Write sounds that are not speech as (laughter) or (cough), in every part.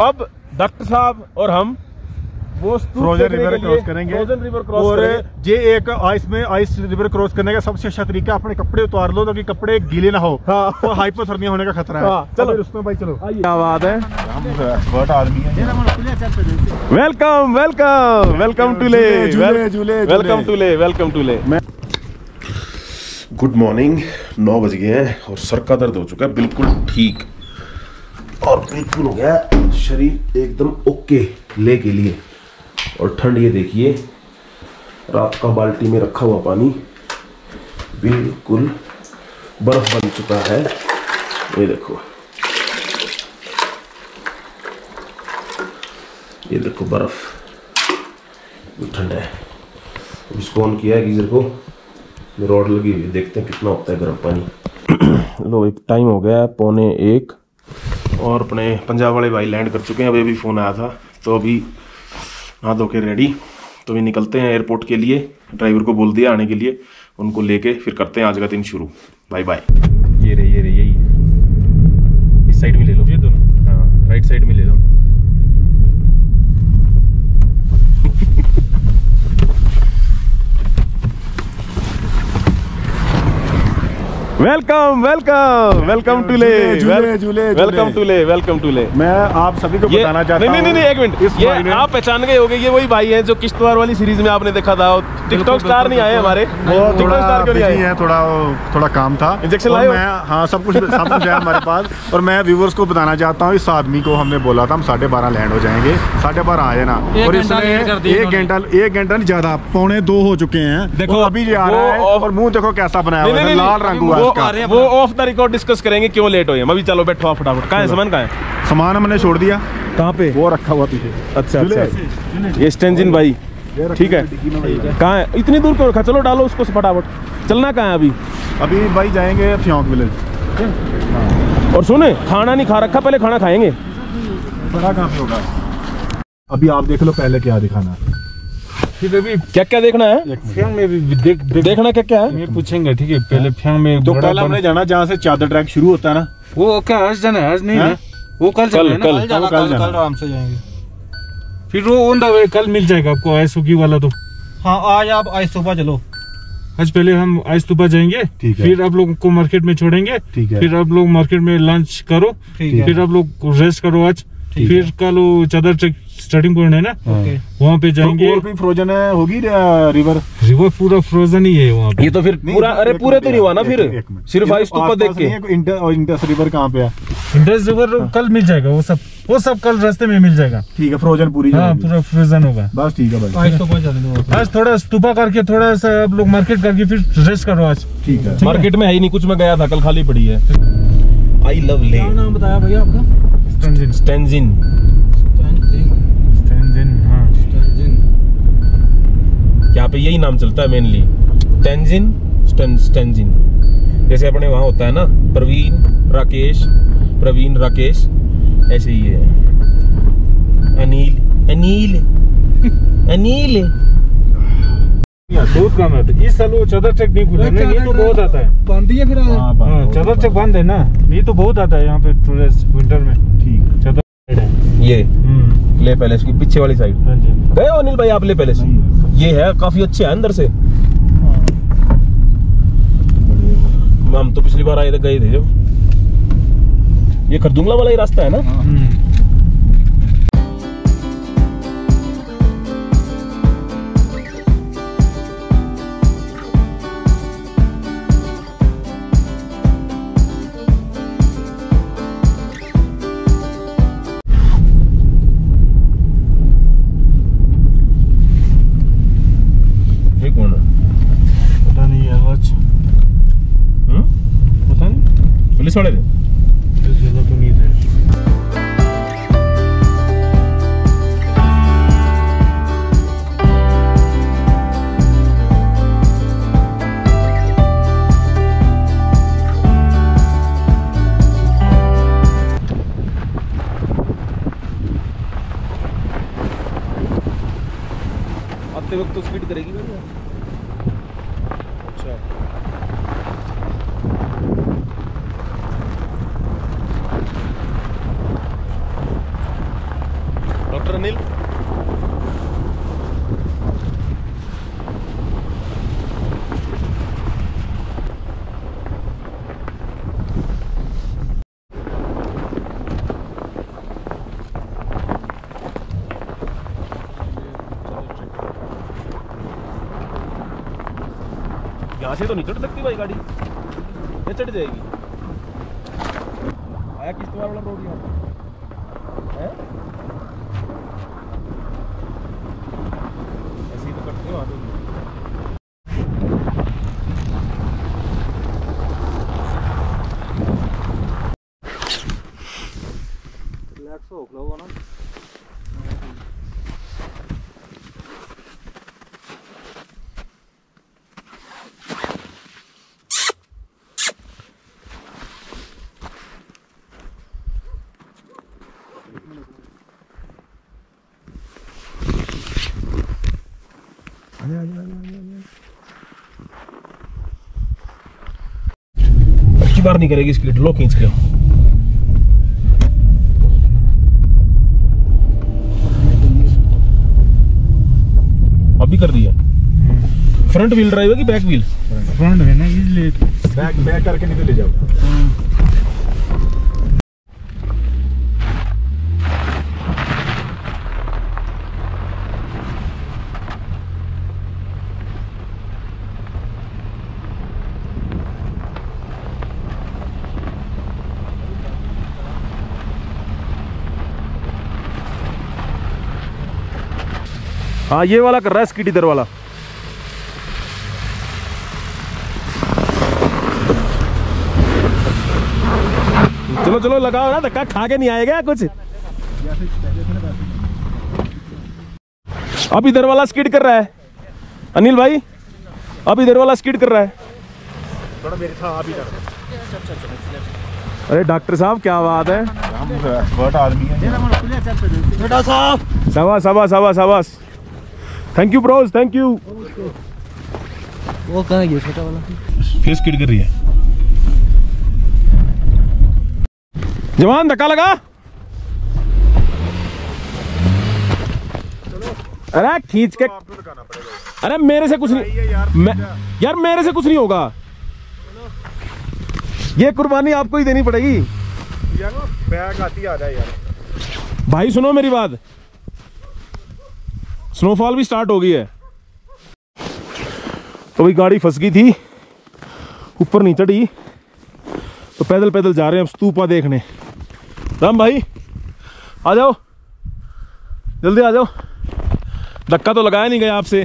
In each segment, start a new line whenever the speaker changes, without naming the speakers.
अब डॉक्टर साहब और हम वो
फ्रोजन रिवर क्रॉस करेंगे।
फ्रोजन रिवर क्रॉस
और ये एक आइस में आइस रिवर क्रॉस करने का सबसे अच्छा तरीका अपने कपड़े उतार लो ताकि कपड़े गीले ना हो।
हाँ।
तो हाइपोथर्मिया होने का खतरा है।
हाँ, चलो।
चलो उसमें भाई चलो।
क्या बात है?
है।
Welcome welcome welcome to Leh welcome to Leh welcome to Leh
good morning नौ बज गए हैं और सर का दर्द हो चुका है बिल्कुल ठीक। और बिल्कुल हो गया शरीर एकदम ओके ले के लिए। और ठंड ये देखिए, रात का बाल्टी में रखा हुआ पानी बिल्कुल बर्फ़ बन चुका है। ये देखो। ये देखो बर्फ़। ठंड है। इसको ऑन किया है गीजर को। रॉड लगी हुई देखते हैं कितना होता है गर्म पानी। (clears throat) लो, एक टाइम हो गया है, पौने एक। और अपने पंजाब वाले भाई लैंड कर चुके हैं। अभी अभी फ़ोन आया था तो अभी नहा धो के रेडी तो अभी निकलते हैं एयरपोर्ट के लिए ड्राइवर को बोल दिया आने के लिए। उनको लेके फिर करते हैं आज का दिन शुरू। बाय बाय ये रही ये रही यही। इस साइड में ले लो। ये दोनों? हाँ राइट साइड में ले लो।
Welcome welcome welcome to Leh welcome to Leh welcome to Leh
मैं आप सभी को बताना चाहता
नहीं नहीं नहीं नहीं, एक मिनट। ये आप पहचान गए होंगे ये वही भाई हैं जो किश्तवाड़ वाली सीरीज़ में आपने देखा था। टिकटॉक स्टार नहीं आए हमारे।
वो
टिकटॉक
थोड़ा
स्टार क्यों नहीं आए?
थोड़ा थोड़ा काम था। और
लाए
मैं हाँ सब कुछ सब कुछ है हमारे पास। और मैं व्यूवर्स को बताना चाहता हूँ इस आदमी को हमने बोला था हम साढ़े बारह लैंड हो जाएँगे। साढ़े बारह आए ना। और इसने एक घंटा एक घंटा नहीं ज़्यादा पौने दो हो चुके हैं।
देखो,
अभी ये आ रहा है और मुँह देखो कैसा बनाया हुआ है लाल रंग हुआ है
वो, ऑफ़ द रिकॉर्ड डिस्कस करेंगे क्यों लेट हुए अभी चलो बैठो फटाफट। कहाँ है? सामान कहाँ है?
सामान हमने छोड़ दिया।
कहाँ पे?
वो रखा हुआ पीछे।
अच्छा अच्छा। ये स्टेंजिन भाई। ठीक है। कहाँ है? इतनी दूर क्यों रखा? चलो डालो उसको फटाफट। चलना कहाँ है अभी?
अभी भाई जाएँगे फ्योंक विलेज।
और सुने खाना नहीं खा रखा पहले खाना खाएँगे।
बड़ा पे होगा। अभी आप देख लो पहले क्या दिखाना है।
क्या क्या देखना है?
एक
फ्यांग में भी देख देख
देखना क्या क्या है?
ये पूछेंगे ठीक है? पहले फ्यांग में
तो
बड़ा
कल हमने जाना जहाँ से चादर ट्रैक शुरू होता है ना?
वो क्या आज जाना है? आज नहीं
हाँ?
वो कल
कल? कल।
कल आराम से जाएँगे। फिर वो ऑन द वे कल मिल जाएगा आपको आइस सुगी वाला तो।
हाँ आज आप आज सुबह चलो।
आज पहले हम आइस तुपा जाएँगे फिर आप लोगों को मार्केट में छोड़ेंगे फिर आप लोग मार्केट में लंच करो फिर आप लोग रेस्ट करो आज। फिर कल वो चादर ट्रैक स्टार्टिंग पॉइंट है ना? वहाँ पे जाएँगे।
तो और भी फ्रोजन है होगी रिवर
रिवर पूरा फ्रोजन ही है वहाँ पे।
ये तो फिर पूरा अरे पूरे तो नहीं हुआ ना फिर? सिर्फ़ आइस तो देख के।
इंडस रिवर कहाँ पे है?
इंडस रिवर कल मिल जाएगा वो सब वो सब कल रास्ते में मिल जाएगा।
ठीक है फ्रोजन पूरी
हाँ पूरा फ्रोजन होगा।
बस ठीक है भाई
आज
थोड़ा स्तूपा करके थोड़ा सा आप लोग मार्केट करके फिर रेस्ट करो आज।
ठीक है।
मार्केट में है ही नहीं कुछ मैं गया था कल खाली पड़ी है। आई लव ले
नाम बताया भैया आपका?
स्टेंजिन
स्टेंजिन
स्टेंजिन हाँ
यहाँ पे यही नाम चलता है मेनली टेंजिन स्टेंजिन जैसे अपने वहाँ होता है ना प्रवीण राकेश प्रवीण राकेश ऐसे ही है। अनिल अनिल अनिल।
बहुत कम है। तो इस साल वो चादर ट्रैक नहीं खुला। नहीं नहीं तो बहुत आता है।
बंद ही है फिर?
हाँ,
हाँ चादर ट्रैक बंद है ना। नहीं तो बहुत आता है यहाँ पे टूरिस्ट विंटर में।
ठीक। है।
चादर
ये।
हम्म,
ले पैलेस की पीछे वाली साइड
हाँ जी।
गए हो अनिल भाई आप ले पैलेस? ये है काफ़ी अच्छे है अंदर से। हम तो पिछली बार आए थे गए थे जब। ये खरदुंगला वाला ही रास्ता है ना? वाले थे
तो
तो स्पीड करेगी ना अच्छा अनिल यहाँ से तो नहीं चढ़ सकती भाई गाड़ी। ये चढ़ जाएगी। आया किश्तवाड़ वाला रोड यहाँ है? ऐसे ही तो कटते वहाँ पे अच्छी नहीं करेगी इसकी लो खींच के अभी कर दिया फ्रंट व्हील ड्राइव है कि बैक व्हील
फ्रंट है ना इसलिए
बैक बैक करके नहीं तो ले जाओ
हाँ ये वाला कर रहा है स्कीट इधर वाला। चलो चलो लगाओ ना धक्का खा के नहीं आएगा कुछ? अब इधर वाला स्कीड कर रहा है। अनिल भाई अब इधर वाला स्कीड कर रहा है।
थोड़ा मेरे साथ आप ही कर
अरे डॉक्टर साहब क्या बात है?
हम एक्सपर्ट आदमी है।
Thank you bros thank you
वो कहाँ गया छोटा वाला?
फिर स्किड कर रही है। जवान धक्का लगा। अरे खींच के
आपको लगाना पड़ेगा
अरे मेरे से कुछ नहीं
यार
मैं यार मेरे से कुछ नहीं होगा। ये कुर्बानी आपको ही देनी पड़ेगी।
यार बैग आती आ जाए यार।
भाई सुनो मेरी बात। स्नोफॉल भी स्टार्ट हो गई है। तो भाई गाड़ी फंस गई थी ऊपर नहीं चढ़ी। तो पैदल पैदल जा रहे हैं अब स्तूपा देखने। राम भाई आ जाओ। जल्दी आ जाओ। धक्का तो लगाया नहीं गया आपसे।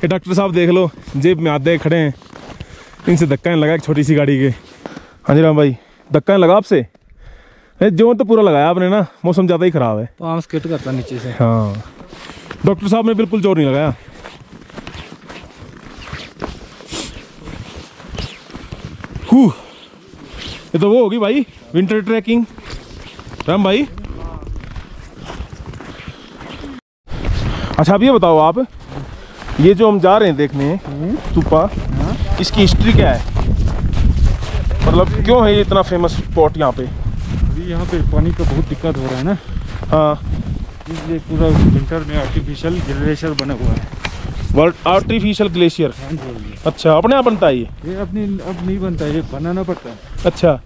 कि डॉक्टर साहब देख लो जेब में दे खड़े हैं। इनसे धक्का नहीं लगा एक छोटी सी गाड़ी के। हाँ जी राम भाई धक्का नहीं लगा आपसे? जो तो पूरा लगाया आपने ना मौसम ज़्यादा ही ख़राब है।
स्किट करता नीचे से।
हाँ। डॉक्टर साहब ने बिल्कुल ज़ोर नहीं लगाया। ये तो वो होगी भाई विंटर ट्रैकिंग राम भाई। अच्छा अब ये बताओ आप ये जो हम जा रहे हैं देखने स्तूपा इसकी हिस्ट्री क्या है? मतलब क्यों है ये इतना फ़ेमस स्पॉट यहाँ पे?
अभी यहाँ पे पानी का बहुत दिक्कत हो रहा है ना।
हाँ।
इसलिए पूरा विंटर में आर्टिफिशियल ग्लेशियर बना हुआ है।
World artificial glacier. अच्छा अपने आप बनता है ये?
ये अपनी अब नहीं बनता है ये बनाना पड़ता है।
अच्छा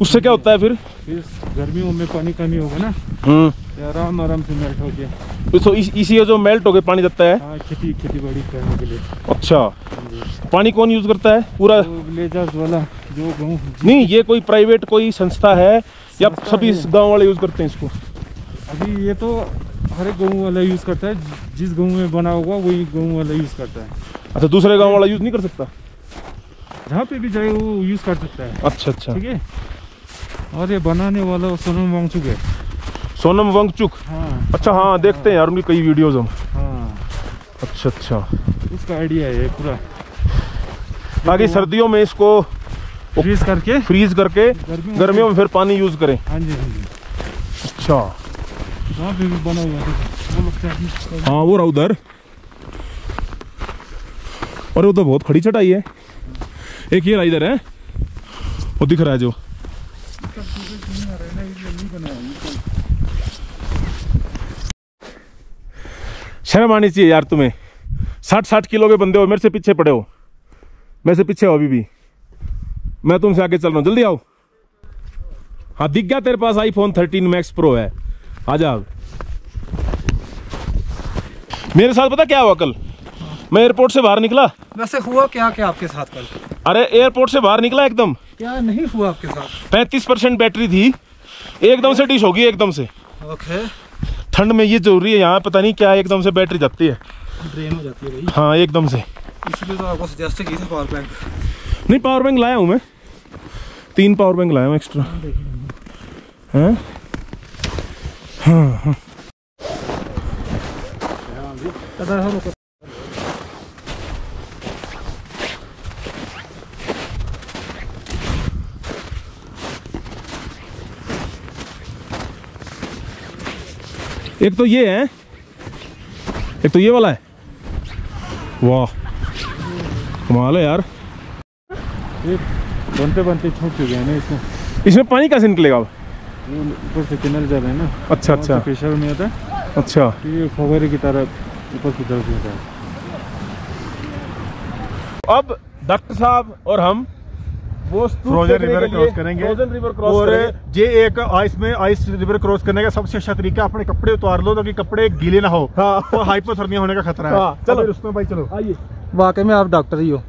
उससे क्या होता है फिर?
फिर गर्मियों में पानी कमी होगा ना
हम्म।
आराम आराम से मेल्ट हो गया।
तो इस, इसी जो मेल्ट हो गए पानी जाता है?
हाँ खेती खेती बाड़ी करने के लिए।
अच्छा।
हाँ
पानी कौन यूज़ करता है? पूरा
तो वाला जो गाँव
नहीं ये कोई प्राइवेट कोई संस्था है या सभी। गाँव वाले यूज़ करते हैं इसको?
अभी ये तो हर एक गाँव वाला यूज़ करता है। जिस गाँव में बना होगा वही गाँव वाला यूज़ करता है।
अच्छा दूसरे गाँव वाला यूज़ नहीं कर सकता?
जहाँ पे भी जाए वो यूज़ कर सकता है।
अच्छा अच्छा।
ठीक है? और ये बनाने वाला सोनम वांगचुक है।
सोनम वंगचुक?
हाँ।
अच्छा हाँ देखते हैं यार उनकी कई वीडियोज़ हम।
हाँ।
अच्छा अच्छा।
उसका आइडिया है ये पूरा।
ताकि सर्दियों में इसको
फ्रीज करके
फ्रीज करके
गर्मियों
में फिर पानी यूज़ करें।
हाँ जी हाँ जी।
अच्छा।
भी बना हुआ हाँ वो
रहा उधर। और वो तो बहुत खड़ी चटाई है। एक ये इधर है। वो दिख रहा है जो। शर्म आनी चाहिए यार तुम्हें। साठ साठ किलो के बंदे हो, मेरे से पीछे पड़े हो। मेरे से पीछे हो अभी भी। मैं तुमसे आगे चल रहा हूँ। जल्दी आओ। हाँ दिख गया तेरे पास आईफोन 13 मैक्स प्रो है। आ जा। मेरे साथ पता क्या हुआ कल? मैं एयरपोर्ट से बाहर निकला।
वैसे हुआ क्या क्या आपके साथ कल?
अरे एयरपोर्ट से बाहर निकला एकदम।
क्या नहीं हुआ आपके साथ?
पैंतीस परसेंट बैटरी थी। एकदम से डिश होगी एकदम से।
ओके।
ठंड में ये ज़रूरी है यहाँ पता नहीं क्या एकदम से बैटरी जाती है।
ड्रेन हो जाती है भाई।
हाँ एकदम से।
इसलिए तो आपको सजेस्ट की था पावर बैंक
नहीं पावर बैंक लाया हूँ मैं। तीन पावर बैंक लाया हूँ एक्स्ट्रा हैं? एक तो ये है। एक तो ये वाला है। वाह। कमाल है यार।
ये बनते बनते छूट चुके हैं ना इसमें।
इसमें पानी कैसे निकलेगा अब?
ऊपर से किनल जा रहे हैं ना।
अच्छा अच्छा।
प्रेशर में आता। है
अच्छा।
तो ये फवारे की तरह ऊपर की तरफ़ जाता है।
अब डॉक्टर साहब और हम वो
फ्रोजन रिवर क्रॉस करेंगे।
फ्रोजन रिवर क्रॉस
और
करेंगे।
ये एक आइस में आइस रिवर क्रॉस करने का सबसे अच्छा तरीका अपने कपड़े उतार लो ताकि कपड़े गीले ना हो।
हाँ।
और हाइपोथर्मिया होने का खतरा है।
हाँ, चलो।
रुस्तम भाई चलो।
आइए।
वाकई में आप डॉक्टर ही हो।